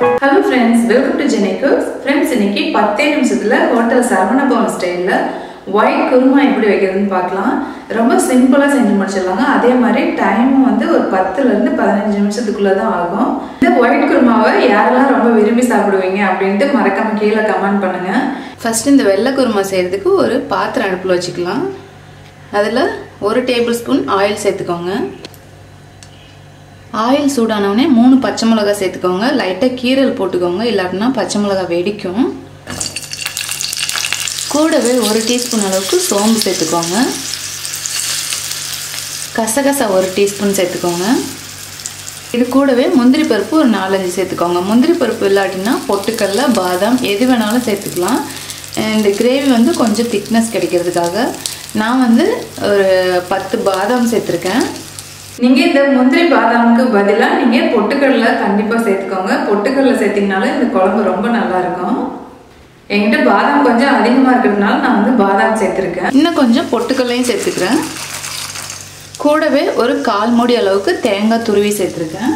Hello friends welcome to Jeni cooks friends இன்னைக்கு பத்தே நிமிஷத்தில் ஹோட்டல் சரவணபவன் ஸ்டைலில் ஒயிட் குருமா எப்படி வைக்கிறதுன்னு பார்க்கலாம். ரொம்ப சிம்பிளாக செஞ்சு முடிச்சிடலாங்க. அதே மாதிரி டைமும் வந்து ஒரு பத்துலேருந்து பதினஞ்சு நிமிஷத்துக்குள்ளே தான் ஆகும். இந்த ஒயிட் குருமாவை யாரெல்லாம் ரொம்ப விரும்பி சாப்பிடுவீங்க அப்படின்ட்டு மறக்காம கீழே கமெண்ட் பண்ணுங்க. ஃபஸ்ட்டு இந்த வெள்ளை குருமா செய்கிறதுக்கு ஒரு பாத்திரம் அடுப்பில் வச்சுக்கலாம். அதில் ஒரு டேபிள் ஸ்பூன் ஆயில் சேர்த்துக்கோங்க. ஆயில் சூடானவுடனே மூணு பச்சை மிளகாய் சேர்த்துக்கோங்க. லைட்டாக கீரல் போட்டுக்கோங்க. இல்லாட்டினா பச்சை மிளகாய் வெடிக்கும். கூடவே ஒரு டீஸ்பூன் அளவுக்கு சோம்பு சேர்த்துக்கோங்க. கசகசா ஒரு டீஸ்பூன் சேர்த்துக்கோங்க. இது கூடவே முந்திரி பருப்பு ஒரு நாலஞ்சு சேர்த்துக்கோங்க. முந்திரி பருப்பு இல்லாட்டினா பொட்டுக்கடல பாதாம் எது வேணாலும் சேர்த்துக்கலாம். இந்த கிரேவி வந்து கொஞ்சம் திக்னஸ் கிடைக்கிறதுக்காக நான் வந்து ஒரு பத்து பாதாம் சேர்த்துருக்கேன். நீங்க இந்த முந்திரி பாதாமுக்கு பதிலாக நீங்க பொட்டுக்கடலை கண்டிப்பா சேர்த்துக்கோங்க. பொட்டுக்கடலை சேர்த்தீங்கனாலும் இந்த குழம்பு ரொம்ப நல்லா இருக்கும். என்கிட்ட பாதாம் கொஞ்சம் அதிகமா இருக்கிறதுனால நான் வந்து பாதாம் சேர்த்துருக்கேன். இன்னும் கொஞ்சம் பொட்டுக்கல்லையும் சேர்த்துக்கிறேன். கூடவே ஒரு கால் மூடி அளவுக்கு தேங்காய் துருவி சேர்த்துருக்கேன்.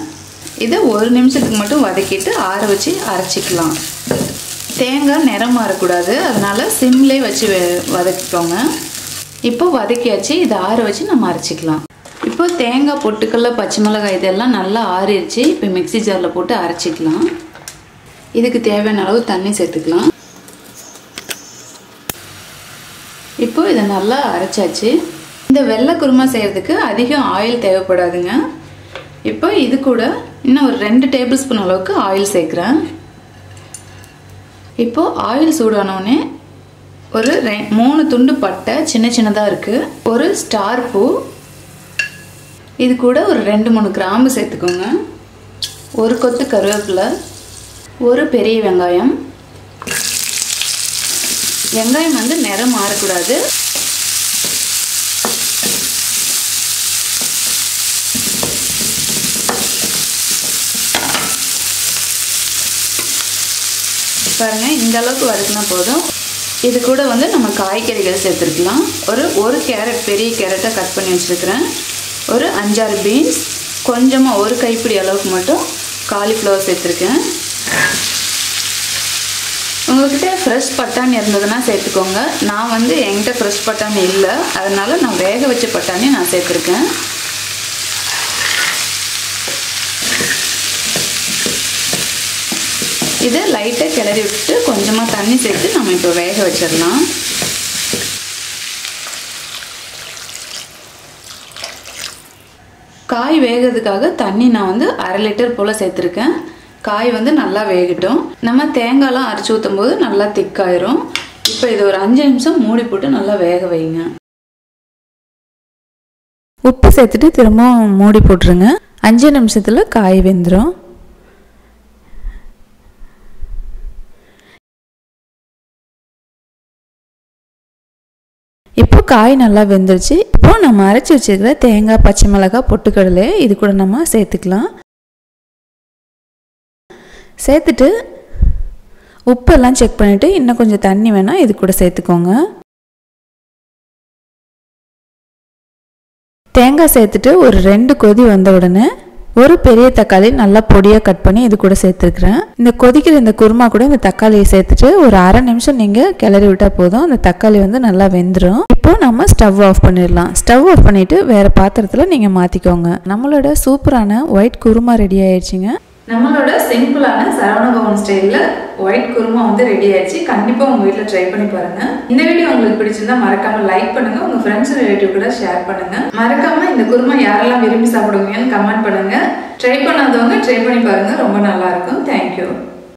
இதை ஒரு நிமிஷத்துக்கு மட்டும் வதக்கிட்டு ஆற வச்சு அரைச்சிக்கலாம். தேங்காய் நிறம் மாறக்கூடாது அதனால் சிம்லேயே வச்சு வதக்கிக்கோங்க. இப்போ வதக்கியாச்சு. இதை ஆற வச்சு நம்ம அரைச்சிக்கலாம். இப்போ தேங்காய் பொட்டுக்கல்ல பச்சை மிளகாய் இதெல்லாம் நல்லா ஆறிடுச்சு. இப்போ மிக்சி ஜாரில் போட்டு அரைச்சிக்கலாம். இதுக்கு தேவையான அளவு தண்ணி சேர்த்துக்கலாம். இப்போ இதை நல்லா அரைச்சாச்சு. இந்த வெள்ளை குருமா செய்கிறதுக்கு அதிகம் ஆயில் தேவைப்படாதுங்க. இப்போ இது கூட இன்னும் ஒரு ரெண்டு டேபிள் ஸ்பூன் அளவுக்கு ஆயில் சேர்க்குறேன். இப்போது ஆயில் சூடானோடனே ஒரு ரெ மூணு துண்டு பட்டை சின்ன சின்னதாக இருக்குது ஒரு ஸ்டார் பூ இது கூட ஒரு ரெண்டு மூணு கிராம்பு சேர்த்துக்கோங்க. ஒரு கொத்து கருவேப்பிலை ஒரு பெரிய வெங்காயம். வெங்காயம் வந்து நிறம் மாறக்கூடாது. பாருங்க இந்த அளவுக்கு வதக்கினா போதும். இது கூட வந்து நம்ம காய்கறிகள் சேர்த்துருக்கலாம். ஒரு ஒரு கேரட் பெரிய கேரட்டை கட் பண்ணி வச்சுருக்கிறேன். ஒரு அஞ்சாறு பீன்ஸ் கொஞ்சமாக ஒரு கைப்பிடி அளவுக்கு மட்டும் காலிஃப்ளவர் சேர்த்துருக்கேன். உங்கள்கிட்ட ஃப்ரெஷ் பட்டாணி இருந்ததுன்னா சேர்த்துக்கோங்க. நான் வந்து என்கிட்ட ஃப்ரெஷ் பட்டாணி இல்லை. அதனால் நான் வேக வச்ச பட்டாணி நான் சேர்த்துருக்கேன். இதை லைட்டாக கிளறி விட்டுட்டு கொஞ்சமாக தண்ணி சேர்த்து நம்ம இப்போ வேக வச்சிடலாம். காய் வேகிறதுக்காக தண்ணி நான் வந்து அரை லிட்டர் போல் சேர்த்துருக்கேன். காய் வந்து நல்லா வேகட்டும். நம்ம தேங்காய்லாம் அரைச்சி ஊற்றும் போது நல்லா திக்காயிரும். இப்போ இது ஒரு அஞ்சு நிமிஷம் மூடி போட்டு நல்லா வேக வைங்க. உப்பு சேர்த்துட்டு திரும்பவும் மூடி போட்டுருங்க. அஞ்சு நிமிஷத்தில் காய் வெந்துடும் இப்போ காய் நல்லா வெந்துருச்சு. இப்போ நம்ம அரைச்சி வச்சிருக்கிற தேங்காய் பச்சை மிளகாய் பொட்டுக்கடலை இது கூட நம்ம சேர்த்துக்கலாம். சேர்த்துட்டு உப்பெல்லாம் செக் பண்ணிவிட்டு இன்னும் கொஞ்சம் தண்ணி வேணால் இது கூட சேர்த்துக்கோங்க. தேங்காய் சேர்த்துட்டு ஒரு ரெண்டு கொதி வந்த உடனே ஒரு பெரிய தக்காளி நல்லா பொடியாக கட் பண்ணி இது கூட சேர்த்துருக்குறேன். இந்த கொதிக்கிற இந்த குருமா கூட இந்த தக்காளியை சேர்த்துட்டு ஒரு அரை நிமிஷம் நீங்கள் கிளறி விட்டால் போதும். அந்த தக்காளி வந்து நல்லா வெந்துடும் இப்போ நம்ம ஸ்டவ் ஆஃப் பண்ணிடலாம். ஸ்டவ் ஆஃப் பண்ணிவிட்டு வேறு பாத்திரத்தில் நீங்கள் மாற்றிக்கோங்க நம்மளோட சூப்பரான ஒயிட் குருமா ரெடி ஆயிடுச்சுங்க. நம்மளோட சிம்பிளான சரவணபவன் ஸ்டைலில் ஒயிட் குருமா வந்து ரெடி ஆயிடுச்சு. கண்டிப்பாக உங்கள் வீட்டில் ட்ரை பண்ணி பாருங்கள் இந்த வீடியோ உங்களுக்கு பிடிச்சிருந்தா மறக்காமல் லைக் பண்ணுங்கள் உங்கள் ஃப்ரெண்ட்ஸ் ரிலேட்டிவ் கூட ஷேர் பண்ணுங்கள் மறக்காமல் இந்த குருமா யாரெல்லாம் விரும்பி சாப்பிடுவீங்கன்னு கமெண்ட் பண்ணுங்கள் ட்ரை பண்ணாதவங்க ட்ரை பண்ணி பாருங்கள் ரொம்ப நல்லாயிருக்கும் தேங்க்யூ